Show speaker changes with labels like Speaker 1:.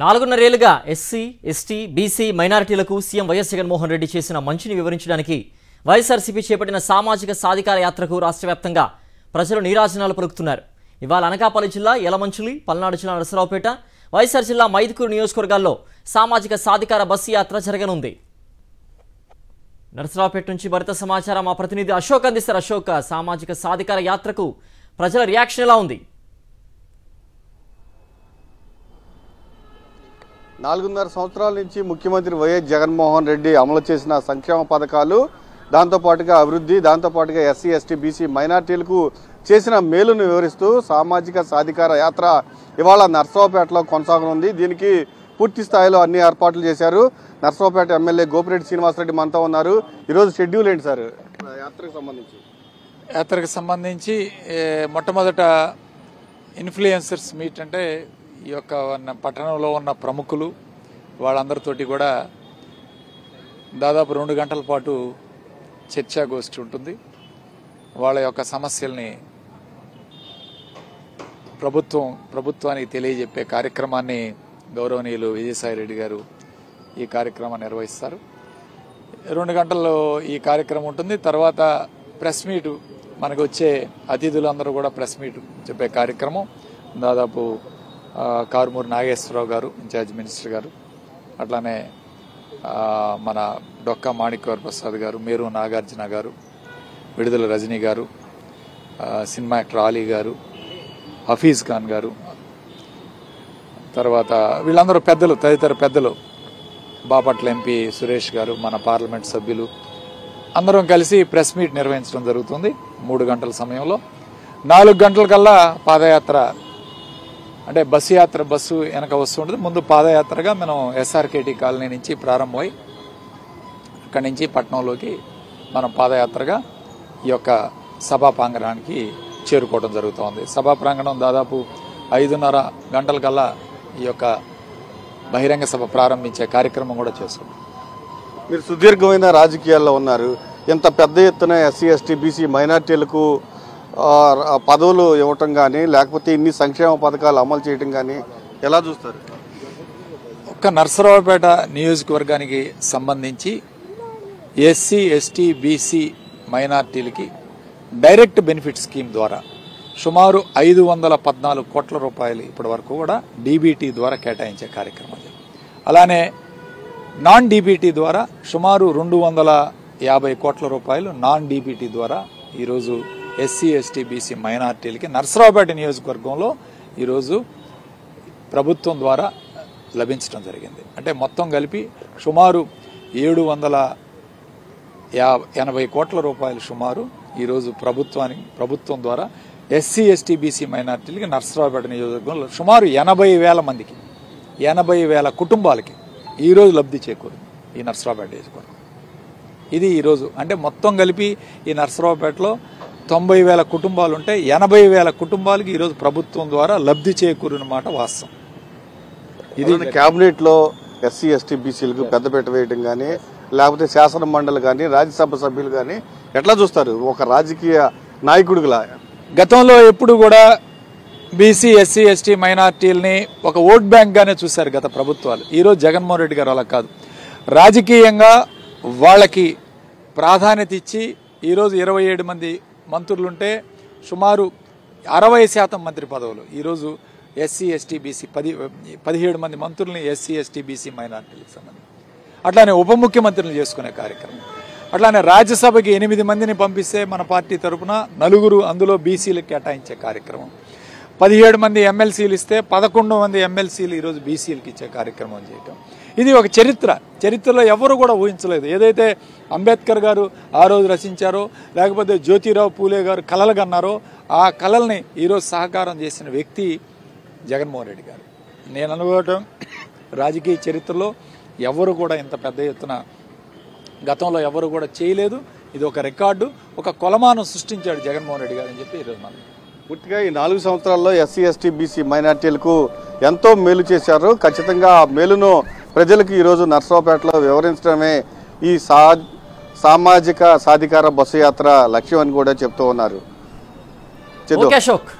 Speaker 1: నాలుగున్నరేళ్ళుగా SC ST BC మైనారిటీలకు CM YS Jaganmohan Reddy చేసిన మంచిని వివరించడానికి వైఎస్ఆర్సీపీ చేపట్టిన సామాజిక సాధికార యాత్రకు రాష్ట్ర వ్యాప్తంగా ప్రజలు నీరాజనాలు పలుకుతున్నారు. ఇవాళ అనకాపల్లి జిల్లా యలమంచులి పల్నాడు జిల్లా నరసరావుపేట వైఎస్ఆర్ జిల్లా మైదుకూరు నియోజకవర్గాల్లో సామాజిక సాధికార బస్సు యాత్ర జరగనుంది. నరసరావుపేట నుంచి భరిత సమాచారం మా ప్రతినిధి అశోక్ అందిస్తారు. అశోక్ సామాజిక సాధికార యాత్రకు ప్రజల రియాక్షన్ ఎలా ఉంది?
Speaker 2: నాలుగున్నర సంవత్సరాల నుంచి ముఖ్యమంత్రి వైఎస్ జగన్మోహన్ రెడ్డి అమలు చేసిన సంక్షేమ పథకాలు దాంతోపాటుగా అభివృద్ధి దాంతోపాటుగా ఎస్సీ ఎస్టీ బీసీ మైనార్టీలకు చేసిన మేలును వివరిస్తూ సామాజిక సాధికార యాత్ర ఇవాళ నర్సరావుపేటలో కొనసాగనుంది. దీనికి పూర్తి స్థాయిలో అన్ని ఏర్పాట్లు చేశారు. నర్సరావుపేట ఎమ్మెల్యే గోపిరెడ్డి శ్రీనివాసరెడ్డి మనతో ఉన్నారు. ఈరోజు షెడ్యూల్ ఏంటి సార్? యాత్రకు సంబంధించి.
Speaker 3: యాత్రకు సంబంధించి మొట్టమొదట ఇన్ఫ్లుయెన్సర్స్ మీట్ అంటే ఈ యొక్క ఉన్న పట్టణంలో ఉన్న ప్రముఖులు వాళ్ళందరితోటి కూడా దాదాపు రెండు గంటల పాటు చర్చాగోష్ఠి ఉంటుంది. వాళ్ళ యొక్క సమస్యల్ని ప్రభుత్వం ప్రభుత్వానికి తెలియజెప్పే కార్యక్రమాన్ని గౌరవనీయులు విజయసాయి రెడ్డి గారు ఈ కార్యక్రమాన్ని నిర్వహిస్తారు. రెండు గంటల్లో ఈ కార్యక్రమం ఉంటుంది. తర్వాత ప్రెస్ మీటు మనకు వచ్చే అతిథులందరూ కూడా ప్రెస్ మీట్ చెప్పే కార్యక్రమం. దాదాపు కారుమూరి నాగేశ్వరరావు గారు ఇన్ఛార్జ్ మినిస్టర్ గారు అట్లానే మన డొక్కా మాణిక్యవర్ ప్రసాద్ గారు మేరు నాగార్జున గారు విడుదల రజనీ గారు సినిమా యాక్టర్ ఆలీ గారు హఫీజ్ ఖాన్ గారు తర్వాత వీళ్ళందరూ పెద్దలు తదితర పెద్దలు బాపట్ల ఎంపీ సురేష్ గారు మన పార్లమెంట్ సభ్యులు అందరం కలిసి ప్రెస్ మీట్ నిర్వహించడం జరుగుతుంది. మూడు గంటల సమయంలో. నాలుగు గంటల కల్లా పాదయాత్ర అంటే బస్సు యాత్ర బస్సు వెనక వస్తుంటుంది ముందు పాదయాత్రగా మనం ఎస్ఆర్కేటీ కాలనీ నుంచి ప్రారంభమై అక్కడి నుంచి పట్నంలోకి మనం పాదయాత్రగా ఈ యొక్క సభా ప్రాంగణానికి చేరుకోవడం జరుగుతోంది. సభా ప్రాంగణం దాదాపు ఐదున్నర గంటల కల్లా ఈ యొక్క బహిరంగ సభ ప్రారంభించే కార్యక్రమం కూడా చేసుకుంటాం
Speaker 2: మీరు సుదీర్ఘమైన రాజకీయాల్లో ఉన్నారు. ఇంత పెద్ద ఎత్తున ఎస్సీ ఎస్టీ బీసీ మైనార్టీలకు పదవులు ఇవ్వటం కానీ లేకపోతే ఇన్ని సంక్షేమ పథకాలు అమలు చేయటం కానీ ఎలా చూస్తారు?
Speaker 3: ఒక్క నర్సరావుపేట నియోజకవర్గానికి సంబంధించి ఎస్సీ ఎస్టీ బీసీ మైనార్టీలకి డైరెక్ట్ బెనిఫిట్ స్కీమ్ ద్వారా సుమారు ఐదు వందల పద్నాలుగు కోట్ల రూపాయలు ఇప్పటి వరకు కూడా డీబీటీ ద్వారా కేటాయించే కార్యక్రమం అలానే నాన్ డీబీటీ ద్వారా సుమారు రెండు వందల యాభై కోట్ల రూపాయలు నాన్ డీబీటీ ద్వారా ఈరోజు ఎస్సీ ఎస్టీ బీసీ మైనార్టీలకి నర్సరావుపేట నియోజకవర్గంలో ఈరోజు ప్రభుత్వం ద్వారా లభించడం జరిగింది. అంటే మొత్తం కలిపి సుమారు ఏడు వందల యా ఎనభై కోట్ల రూపాయలు సుమారు ఈరోజు ప్రభుత్వానికి ప్రభుత్వం ద్వారా ఎస్సీ ఎస్టీ బీసీ మైనార్టీలకి నర్సరావుపేట నియోజకవర్గంలో సుమారు ఎనభై వేల మందికి ఎనభై వేల కుటుంబాలకి ఈరోజు లబ్ధి చేకూరింది ఈ నర్సరావుపేట నియోజకవర్గం. ఇది ఈరోజు అంటే మొత్తం కలిపి ఈ నర్సరావుపేటలో తొంభై వేల కుటుంబాలు ఉంటే ఎనభై వేల కుటుంబాలకి ఈరోజు ప్రభుత్వం ద్వారా లబ్ధి చేకూరిన మాట వాస్తవం. ఇది
Speaker 2: కేబినెట్లో ఎస్సీ ఎస్టీ బీసీలకు పెద్దపీట వేయటం కానీ లేకపోతే శాసన మండలి కానీ రాజ్యసభ సభ్యులు కానీ ఎట్లా చూస్తారు? ఒక రాజకీయ నాయకుడిలా
Speaker 3: గతంలో ఎప్పుడు కూడా బీసీ ఎస్సీ ఎస్టీ మైనార్టీలని ఒక ఓట్ బ్యాంక్ గానే చూశారు గత ప్రభుత్వాలు. ఈరోజు జగన్మోహన్ రెడ్డి గారు అలా కాదు. రాజకీయంగా వాళ్ళకి ప్రాధాన్యత ఇచ్చి ఈరోజు ఇరవై ఏడు మంది మంత్రులుంటే సుమారు అరవై శాతం మంత్రి పదవులు. ఈరోజు ఎస్సీ ఎస్టీ బీసీ పది పదిహేడు మంది మంత్రుల్ని ఎస్సీ ఎస్టీ బీసీ మైనార్టీలకు సంబంధించి. అట్లానే ఉప ముఖ్యమంత్రులు చేసుకునే కార్యక్రమం. అట్లానే రాజ్యసభకి ఎనిమిది మందిని పంపిస్తే మన పార్టీ తరపున నలుగురు అందులో బీసీలకు కేటాయించే కార్యక్రమం. పదిహేడు మంది ఎమ్మెల్సీలు ఇస్తే పదకొండు మంది ఎమ్మెల్సీలు ఈరోజు బీసీలకు ఇచ్చే కార్యక్రమం చేయటం. ఇది ఒక చరిత్ర. చరిత్రలో ఎవరు కూడా ఊహించలేదు. ఏదైతే అంబేద్కర్ గారు ఆ రోజు రచించారో లేకపోతే జ్యోతిరావు పూలే గారు కళలు కన్నారో ఆ కళల్ని ఈరోజు సహకారం చేసిన వ్యక్తి జగన్మోహన్ రెడ్డి గారు. నేను అనుకోవటం రాజకీయ చరిత్రలో ఎవరు కూడా ఇంత పెద్ద ఎత్తున గతంలో ఎవరు కూడా చేయలేదు. ఇది ఒక రికార్డు ఒక కొలమానం సృష్టించాడు జగన్మోహన్ రెడ్డి గారు అని చెప్పి ఈరోజు మనం
Speaker 2: పూర్తిగా ఈ నాలుగు సంవత్సరాల్లో ఎస్సీ ఎస్టీ బీసీ మైనార్టీలకు ఎంతో మేలు చేశారు. ఖచ్చితంగా మేలును ప్రజలకు ఈరోజు నర్సరావుపేటలో వివరించడమే ఈ సా సామాజిక సాధికార బస్సు యాత్ర లక్ష్యం అని కూడా చెప్తూ ఉన్నారు.
Speaker 1: అశోక్.